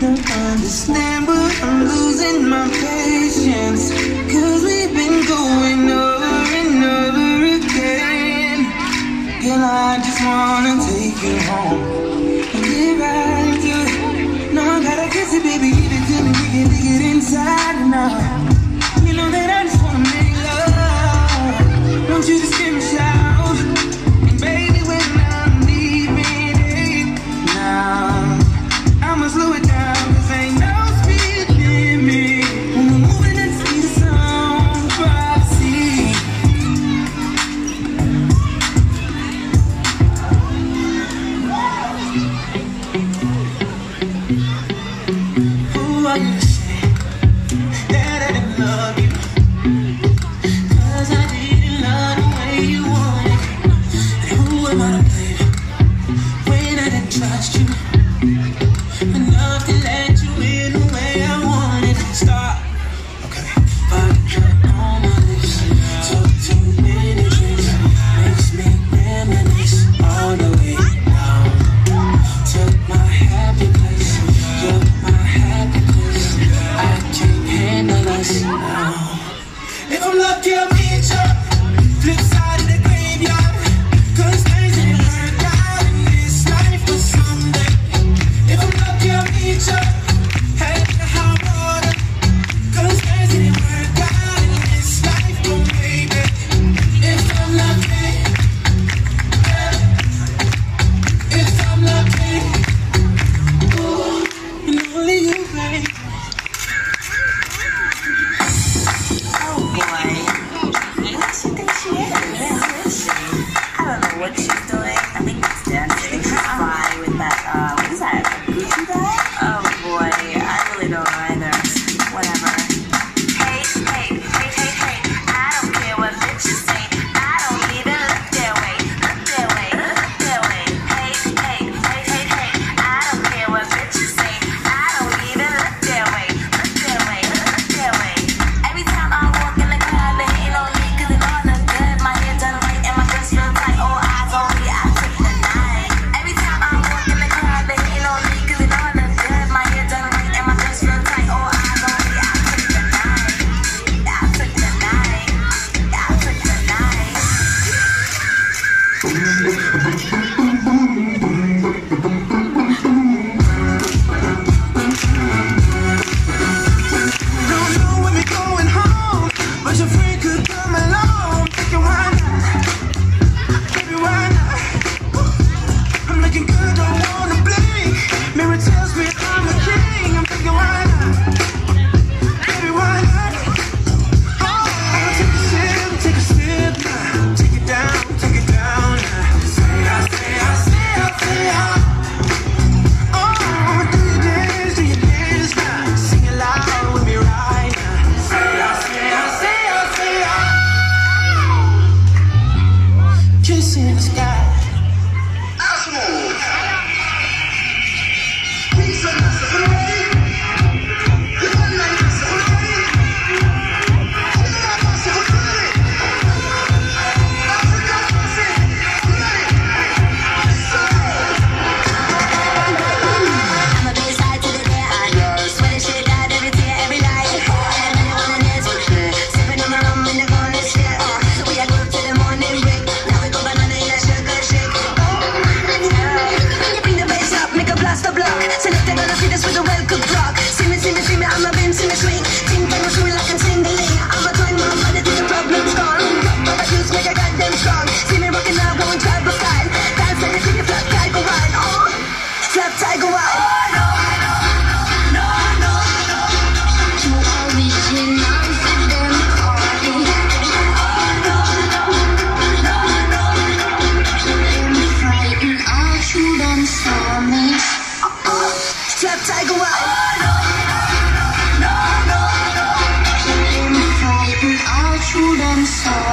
don't understand, but I'm losing my patience. Cause we've been going over and over again. Girl, I just wanna take you home. And get right into it. No, I gotta kiss it, baby. Give it to me. We can dig it inside now. one. tips